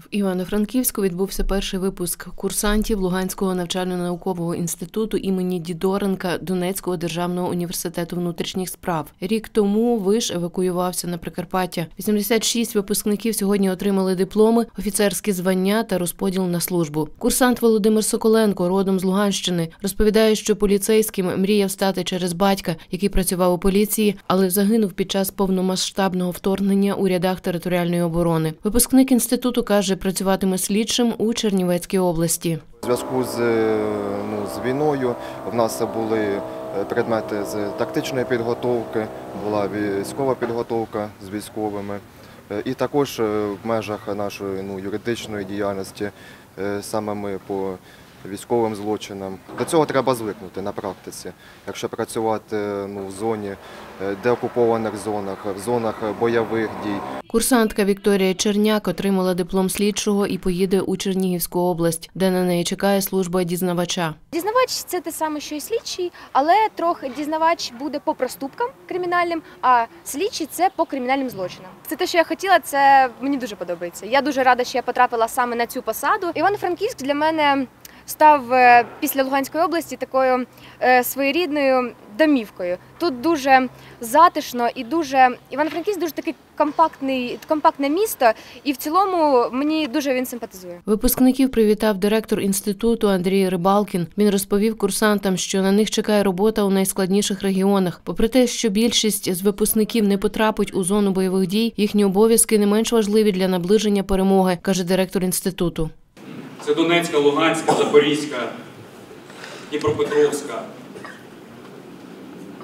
В Івано-Франківську відбувся перший випуск курсантів Луганського навчально-наукового інституту імені Дідоренка Донецького державного університету внутрішніх справ. Рік тому виш евакуювався на Прикарпаття. 86 випускників сьогодні отримали дипломи, офіцерські звання та розподіл на службу. Курсант Володимир Соколенко, родом з Луганщини, розповідає, що поліцейським мріяв стати через батька, який працював у поліції, але загинув під час повномасштабного вторгнення у рядах територіальної оборони. Випускник інституту каже, працюватиме слідчим у Чернівецькій області. У зв'язку з, е, ну, з війною в нас були е, предмети з тактичної підготовки, була військова підготовка з військовими. Е, І також в межах нашої ну, юридичної діяльності саме ми по військовим злочинам. До цього треба звикнути на практиці. Якщо працювати ну, в зоні е, деокупованих зонах, в зонах бойових дій, Курсантка Вікторія Черняк отримала диплом слідчого і поїде у Чернігівську область, де на неї чекає служба дізнавача. Дізнавач це те саме, що і слідчий, але трохи дізнавач буде по проступкам кримінальним, а слідчий це по кримінальним злочинам. Це те, що я хотіла. Це мені дуже подобається. Я дуже рада, що я потрапила саме на цю посаду. Івано-Франківськ для мене став е, після Луганської області такою е, своєрідною домівкою. Тут дуже затишно і дуже Івано-Франківськ дуже такий компактний, компактне місто, і в цілому мені дуже він симпатизує. Випускників привітав директор інституту Андрій Рибалкін. Він розповів курсантам, що на них чекає робота у найскладніших регіонах. Попри те, що більшість з випускників не потрапить у зону бойових дій, їхні обов'язки не менш важливі для наближення перемоги, каже директор інституту. Це Донецька, Луганська, Запорізька, Дніпропетровська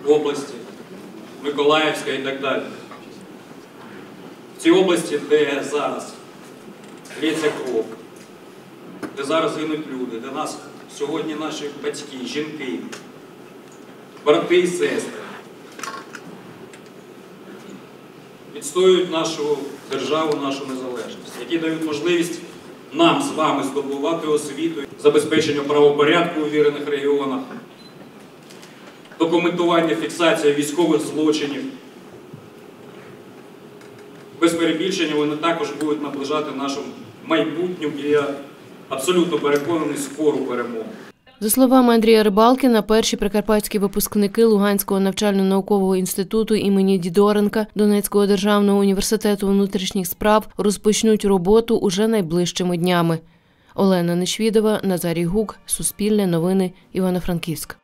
області, Миколаївська і так далі. В цій області, де зараз лється кров, де зараз гинуть люди, де нас сьогодні наші батьки, жінки, брати і сестри відстоюють нашу державу, нашу незалежність, які дають можливість нам з вами здобувати освіту, забезпечення правопорядку у вірених регіонах, документування, фіксація військових злочинів. Без перебільшення вони також будуть наближати нашу майбутню і я абсолютно переконаний скору перемогу. За словами Андрія Рибалкіна, перші прикарпатські випускники Луганського навчально-наукового інституту імені Дідоренка Донецького державного університету внутрішніх справ розпочнуть роботу уже найближчими днями. Олена Нешвідова, Назарій Гук, Суспільне новини, Івано-Франківськ.